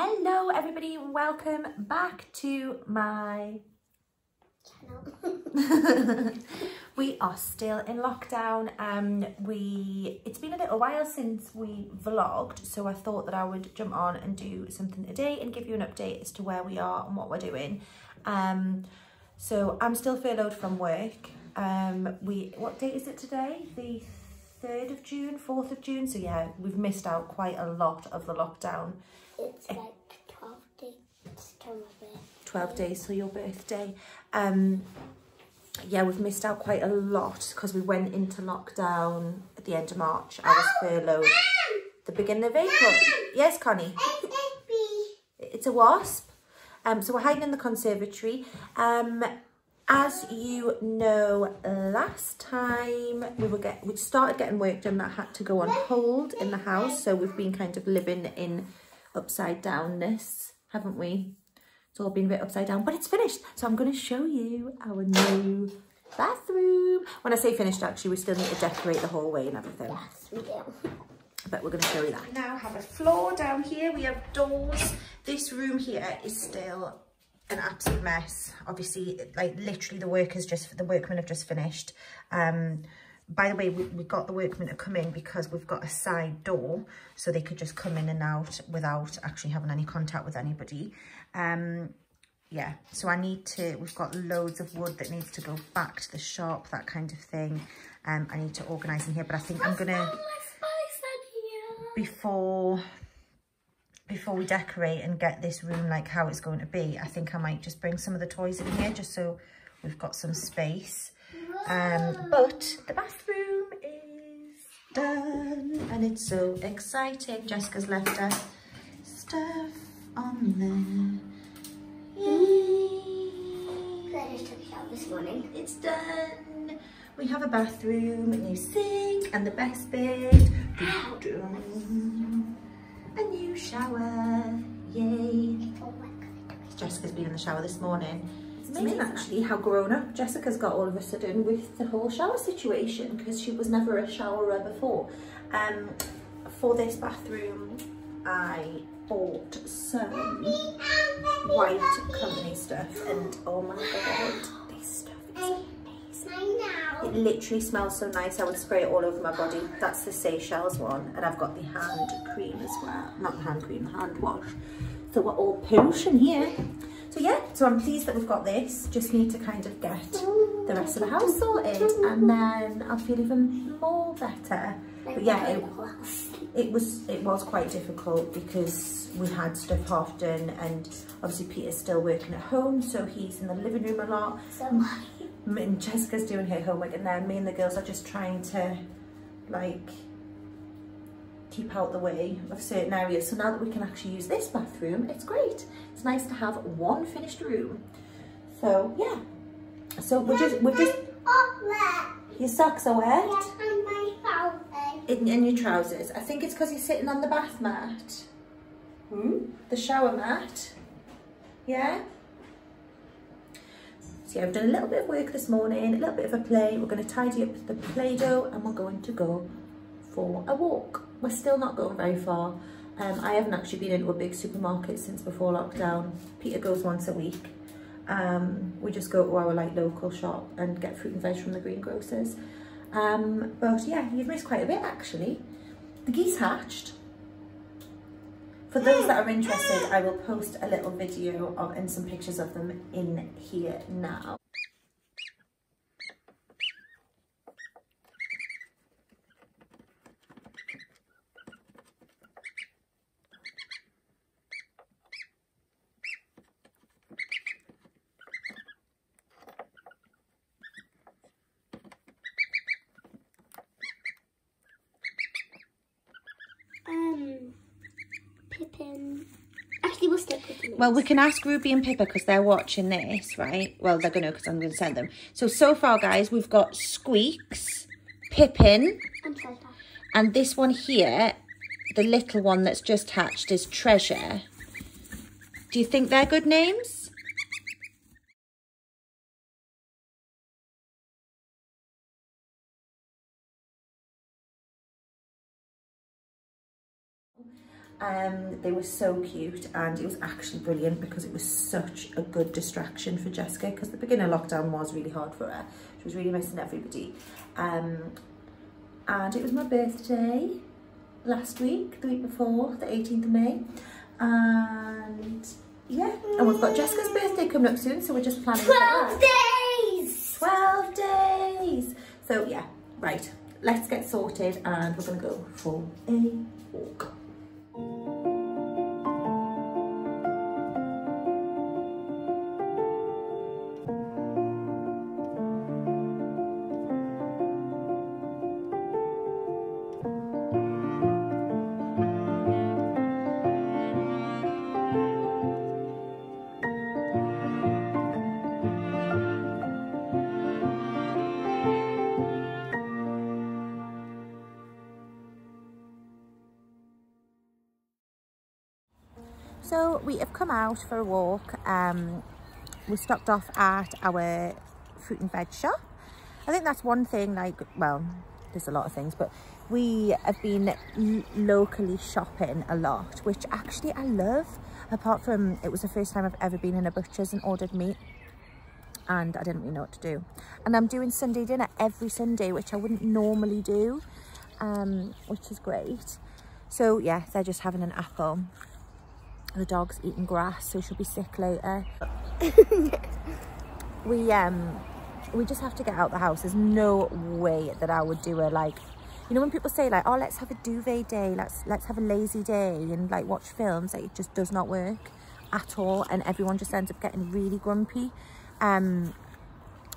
Hello everybody, welcome back to my channel. we are still in lockdown. Um, we It's been a little while since we vlogged, so I thought that I would jump on and do something today and give you an update as to where we are and what we're doing. Um, so I'm still furloughed from work. Um, we What date is it today? The 3rd of June, 4th of June. So yeah, we've missed out quite a lot of the lockdown. It's like 12 days till my birthday. 12 days till your birthday. Um, yeah, we've missed out quite a lot because we went into lockdown at the end of March. I was furloughed the beginning of April. Yes, Connie? It's a wasp. Um, so we're hiding in the conservatory. Um, as you know, last time we were get we started getting work done that had to go on hold in the house. So we've been kind of living in upside downness, haven't we? It's all been a bit upside down, but it's finished. So I'm going to show you our new bathroom. When I say finished, actually, we still need to decorate the hallway and everything. Yes, we do. But we're going to show you that. We now have a floor down here. We have doors. This room here is still an absolute mess. Obviously, like literally the workers just, the workmen have just finished. Um, by the way, we, we got the workmen to come in because we've got a side door so they could just come in and out without actually having any contact with anybody. Um, yeah, so I need to, we've got loads of wood that needs to go back to the shop, that kind of thing. Um, I need to organise in here, but I think I'm going to, before before we decorate and get this room like how it's going to be, I think I might just bring some of the toys in here just so we've got some space. Um, but the bathroom is done and it's so exciting. Jessica's left her stuff on there. Yay! Took a shower this morning. It's done. We have a bathroom, a new sink, and the best bit, a new shower. Yay! Jessica's been in the shower this morning. It's amazing actually how grown up Jessica's got all of a sudden with the whole shower situation because she was never a showerer before. Um, for this bathroom, I bought some white company stuff and oh my god, this stuff is amazing. It literally smells so nice. I would spray it all over my body. That's the Seychelles one. And I've got the hand cream as well. Not the hand cream, the hand wash. So we're all pollution here. So yeah, so I'm pleased that we've got this. Just need to kind of get the rest of the house sorted and then I'll feel even more better. But yeah, it, it was it was quite difficult because we had stuff half done and obviously Peter's still working at home so he's in the living room a lot. So and Jessica's doing her homework and then me and the girls are just trying to like keep out the way of certain areas. So now that we can actually use this bathroom, it's great. It's nice to have one finished room. So yeah. So we're just we're just your socks are wet. And my In, in your trousers. I think it's because you're sitting on the bath mat. Hmm? The shower mat. Yeah? So yeah, I've done a little bit of work this morning, a little bit of a play. We're going to tidy up the Play-Doh and we're going to go for a walk. We're still not going very far. Um, I haven't actually been into a big supermarket since before lockdown. Peter goes once a week. Um, we just go to our like local shop and get fruit and veg from the greengrocers. Um, but yeah, you've missed quite a bit actually. The geese hatched. For those that are interested, I will post a little video of and some pictures of them in here now. Um, Pippin. Actually, we'll stick with Pippin. Well, we can ask Ruby and Pippa because they're watching this, right? Well, they're going to because I'm going to send them. So, so far, guys, we've got Squeaks, Pippin, I'm and this one here, the little one that's just hatched, is Treasure. Do you think they're good names? Um, they were so cute and it was actually brilliant because it was such a good distraction for Jessica because the beginning of lockdown was really hard for her. She was really missing everybody. Um, and it was my birthday last week, the week before, the 18th of May. And yeah, and we've got Jessica's birthday coming up soon, so we're just planning 12 days! 12 days! So yeah, right, let's get sorted and we're gonna go for a walk. So we have come out for a walk. Um, we stopped off at our fruit and veg shop. I think that's one thing like, well, there's a lot of things, but we have been locally shopping a lot, which actually I love. Apart from, it was the first time I've ever been in a butcher's and ordered meat and I didn't really know what to do. And I'm doing Sunday dinner every Sunday, which I wouldn't normally do, um, which is great. So yeah, they're just having an apple the dog's eating grass, so she'll be sick later. we um we just have to get out the house. There's no way that I would do a like you know when people say like oh let's have a duvet day let's let's have a lazy day and like watch films like, it just does not work at all and everyone just ends up getting really grumpy um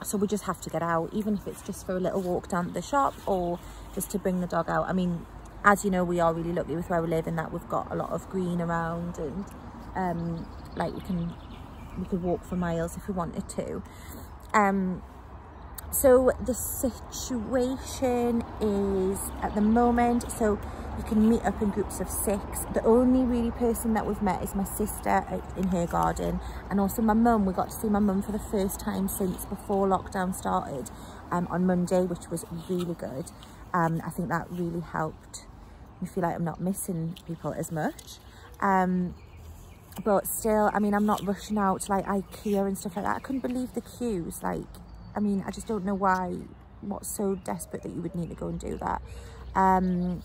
so we just have to get out even if it's just for a little walk down to the shop or just to bring the dog out i mean as you know we are really lucky with where we live in that we've got a lot of green around and um, like we can we could walk for miles if we wanted to. Um, so the situation is at the moment so you can meet up in groups of six. The only really person that we've met is my sister in her garden and also my mum. We got to see my mum for the first time since before lockdown started um, on monday which was really good. Um, i think that really helped I feel like I'm not missing people as much. Um, but still, I mean, I'm not rushing out to like Ikea and stuff like that. I couldn't believe the queues. Like, I mean, I just don't know why, what's so desperate that you would need to go and do that. Um,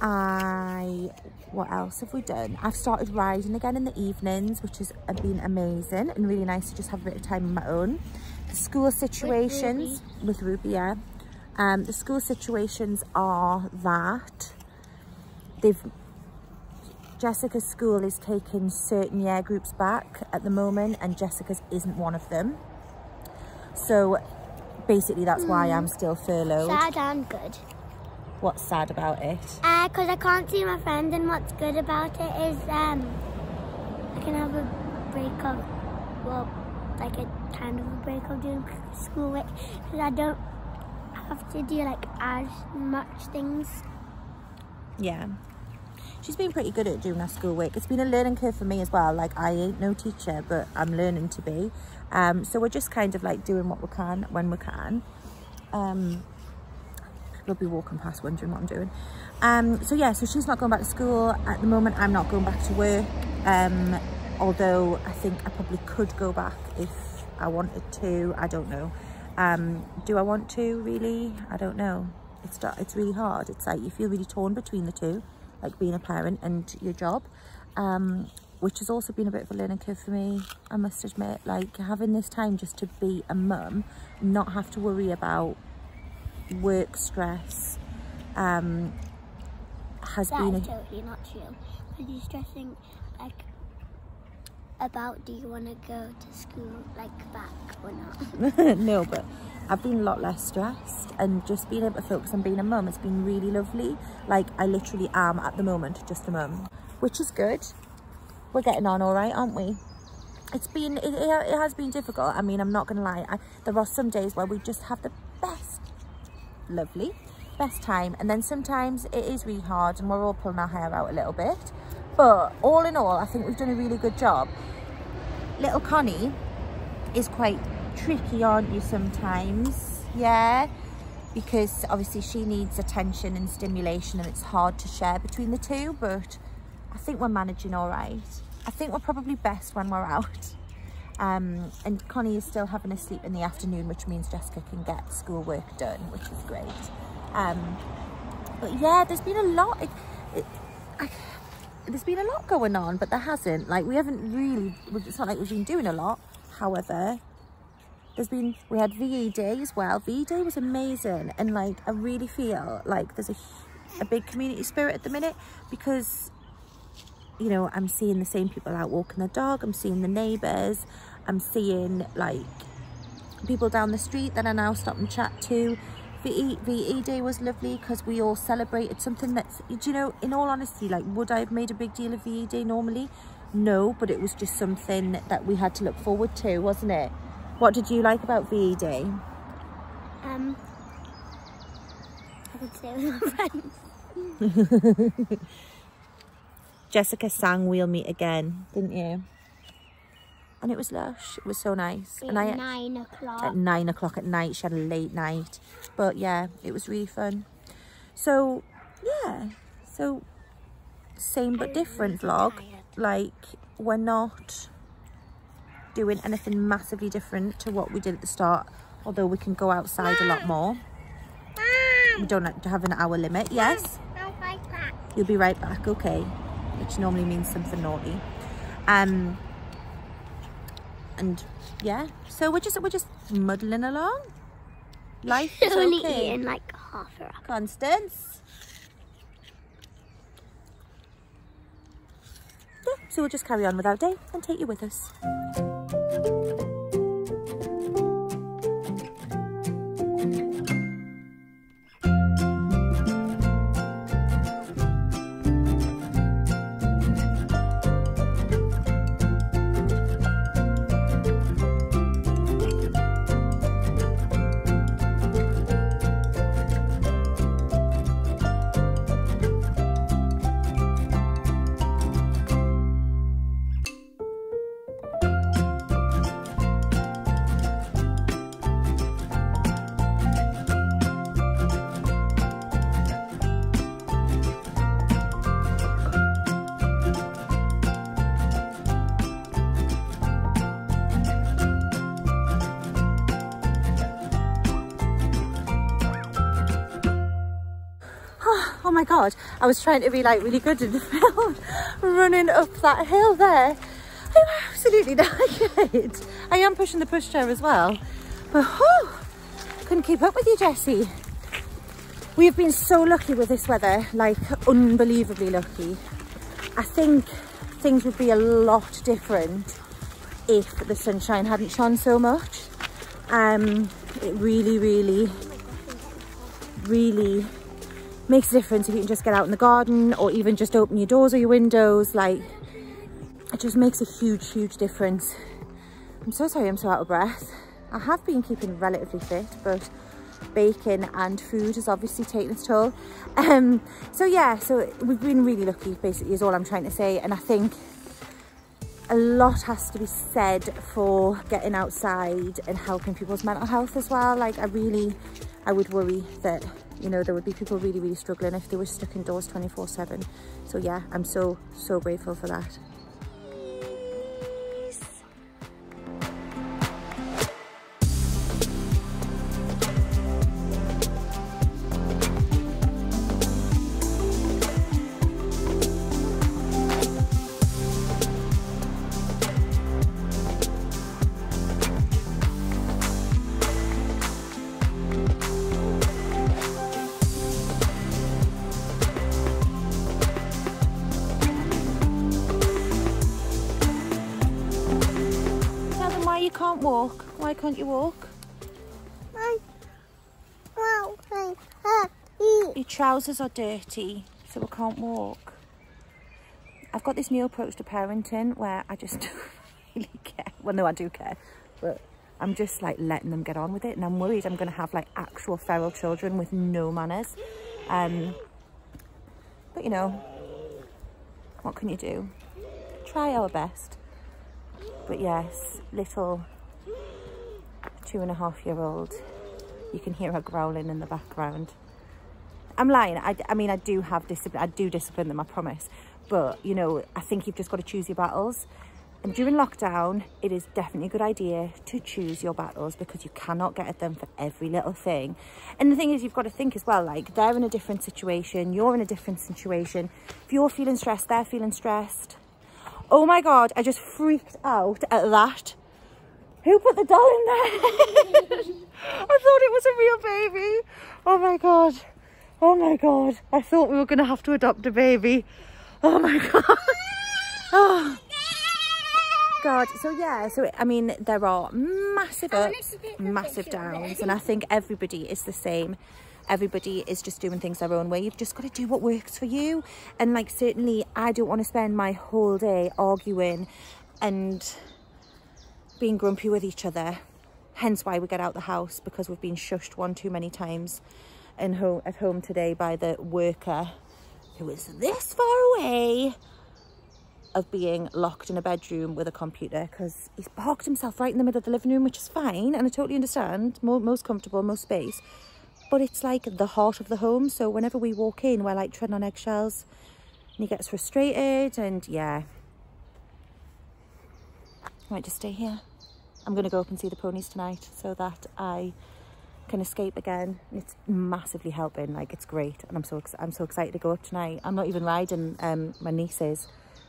I, what else have we done? I've started riding again in the evenings, which has been amazing and really nice to just have a bit of time on my own. The school situations with Ruby, with Ruby yeah. Um, the school situations are that they've Jessica's school is taking certain year groups back at the moment and Jessica's isn't one of them. So basically that's mm. why I'm hmm. still furloughed. Sad and good. What's sad about it? Because uh, I can't see my friend and what's good about it is um, I can have a break of, well, like a kind of a break of doing schoolwork because I don't have to do like as much things. Yeah. She's been pretty good at doing her schoolwork. It's been a learning curve for me as well. Like I ain't no teacher, but I'm learning to be. Um, so we're just kind of like doing what we can when we can. Um, we'll be walking past wondering what I'm doing. Um, so yeah, so she's not going back to school at the moment. I'm not going back to work. Um, although I think I probably could go back if I wanted to. I don't know. Um, do I want to really? I don't know. It's, it's really hard. It's like you feel really torn between the two, like being a parent and your job, um, which has also been a bit of a learning curve for me, I must admit. Like having this time just to be a mum, not have to worry about work stress, um, has that been... That is totally not true. Are you stressing like about do you want to go to school like back or not? no, but I've been a lot less stressed and just being able to focus on being a mum has been really lovely. Like I literally am at the moment just a mum, which is good. We're getting on all right, aren't we? It's been, it, it has been difficult. I mean, I'm not going to lie. I, there are some days where we just have the best, lovely, best time. And then sometimes it is really hard and we're all pulling our hair out a little bit. But all in all, I think we've done a really good job. Little Connie is quite tricky, aren't you, sometimes? Yeah? because obviously she needs attention and stimulation and it's hard to share between the two but I think we're managing all right. I think we're probably best when we're out. Um, and Connie is still having a sleep in the afternoon which means Jessica can get schoolwork done which is great. Um, but yeah there's been a lot it, it, I, there's been a lot going on but there hasn't. Like we haven't really it's not like we've been doing a lot. However there's been we had VE day as well. VE day was amazing. And like I really feel like there's a, a big community spirit at the minute because you know I'm seeing the same people out walking their dog. I'm seeing the neighbors I'm seeing like people down the street that I now stop and chat to VE, VE day was lovely because we all celebrated something that's do you know in all honesty like would I have made a big deal of VE day normally no but it was just something that we had to look forward to wasn't it what did you like about VE Day? Um, I could stay with my friends. Jessica sang We'll Meet Again, didn't you? And it was lush. It was so nice. At and I, nine o'clock. At nine o'clock at night. She had a late night. But yeah, it was really fun. So, yeah. So, same but different vlog. Like, we're not doing anything massively different to what we did at the start although we can go outside a lot more we don't have an hour limit yes Right you'll be right back okay which normally means something naughty um and yeah so we're just we're just muddling along life is only okay. eating like half a apple. constance yeah, so we'll just carry on with our day and take you with us my god I was trying to be like really good in the film running up that hill there. I'm absolutely tired I am pushing the pushchair as well but whew, couldn't keep up with you Jessie. We have been so lucky with this weather like unbelievably lucky. I think things would be a lot different if the sunshine hadn't shone so much. Um it really really really makes a difference if you can just get out in the garden or even just open your doors or your windows like it just makes a huge huge difference. I'm so sorry i'm so out of breath. I have been keeping relatively fit but baking and food has obviously taken its toll. Um so yeah so we've been really lucky basically is all i'm trying to say and i think a lot has to be said for getting outside and helping people's mental health as well. Like i really i would worry that you know there would be people really really struggling if they were stuck indoors 24 7 so yeah i'm so so grateful for that can't walk? Why can't you walk? Your trousers are dirty, so I can't walk. I've got this new approach to parenting where I just don't really care. Well, no, I do care, but I'm just like letting them get on with it. And I'm worried I'm going to have like actual feral children with no manners. Um, but you know, what can you do? Try our best. But yes, little two and a half year old You can hear her growling in the background. I'm lying. I, I mean, I do have discipline. I do discipline them, I promise. But, you know, I think you've just got to choose your battles. And during lockdown, it is definitely a good idea to choose your battles because you cannot get at them for every little thing. And the thing is, you've got to think as well, like they're in a different situation, you're in a different situation. If you're feeling stressed, they're feeling stressed. Oh my God, I just freaked out at that. Who put the doll in there? I thought it was a real baby. Oh my God. Oh my God. I thought we were going to have to adopt a baby. Oh my God. Oh. God. So yeah, so I mean, there are massive ups, massive downs, and I think everybody is the same. Everybody is just doing things their own way. You've just got to do what works for you. And like, certainly I don't want to spend my whole day arguing and being grumpy with each other. Hence why we get out the house because we've been shushed one too many times in at home today by the worker who is this far away of being locked in a bedroom with a computer because he's parked himself right in the middle of the living room, which is fine. And I totally understand, more, most comfortable, most space. But it's like the heart of the home. So whenever we walk in, we're like treading on eggshells and he gets frustrated and yeah. Might just stay here. I'm going to go up and see the ponies tonight so that I can escape again. It's massively helping. Like it's great, and I'm so I'm so excited to go up tonight. I'm not even riding um, my nieces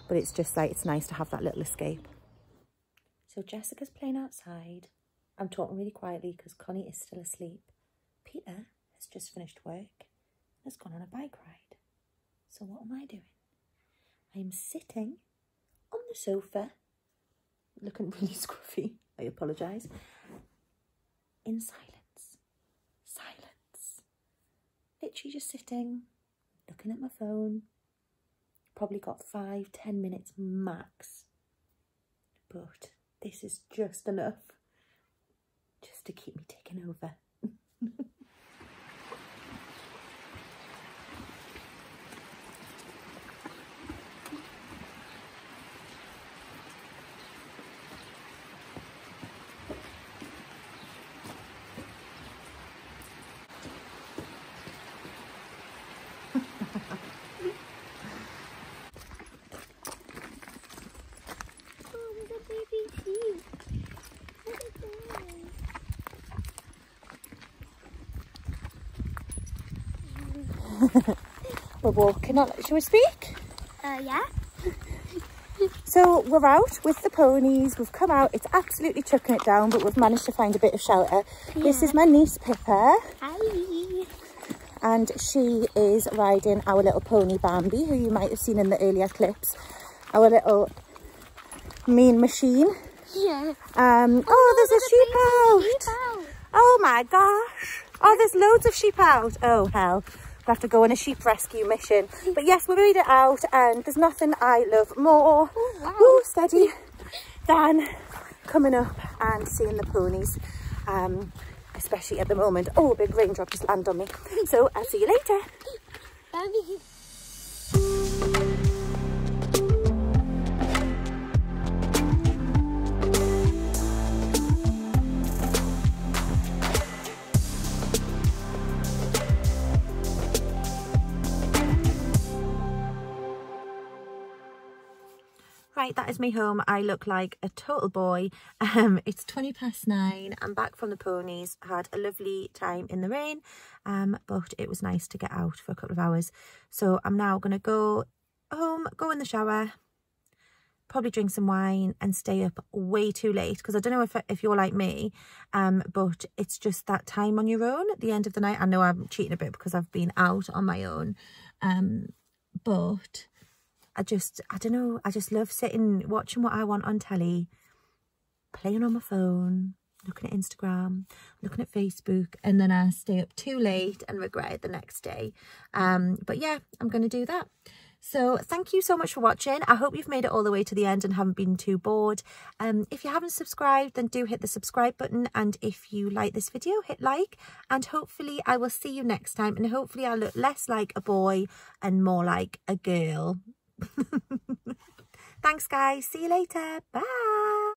but it's just like, it's nice to have that little escape. So Jessica's playing outside. I'm talking really quietly because Connie is still asleep. Peter has just finished work and has gone on a bike ride. So what am I doing? I am sitting on the sofa, looking really scruffy, I apologise, in silence. Silence. Literally just sitting, looking at my phone, probably got five, ten minutes max. But this is just enough just to keep me taking over. we're walking on. Shall we speak? Uh, yeah. so we're out with the ponies. We've come out. It's absolutely chucking it down, but we've managed to find a bit of shelter. Yeah. This is my niece Pippa. Hi. And she is riding our little pony Bambi, who you might have seen in the earlier clips. Our little mean machine. Yeah. Um. Oh, oh there's, a, sheep out. sheep out. Oh my gosh. Oh, there's loads of sheep out. Oh, hell have to go on a sheep rescue mission. But yes, we made it out and there's nothing I love more, oh, wow. Ooh, steady, than coming up and seeing the ponies. Um, especially at the moment. Oh, a big raindrop just landed on me. So I'll see you later. Bye. Right, that is me home. I look like a total boy. Um, it's 20 past nine. I'm back from the ponies. Had a lovely time in the rain, um, but it was nice to get out for a couple of hours. So I'm now going to go home, go in the shower, probably drink some wine and stay up way too late because I don't know if if you're like me um but it's just that time on your own at the end of the night I know I'm cheating a bit because I've been out on my own um but I just, I don't know, I just love sitting, watching what I want on telly, playing on my phone, looking at Instagram, looking at Facebook, and then I stay up too late and regret it the next day. Um, but yeah, I'm going to do that. So thank you so much for watching. I hope you've made it all the way to the end and haven't been too bored. Um, if you haven't subscribed, then do hit the subscribe button. And if you like this video, hit like. And hopefully I will see you next time. And hopefully I'll look less like a boy and more like a girl. Thanks, guys. See you later. Bye.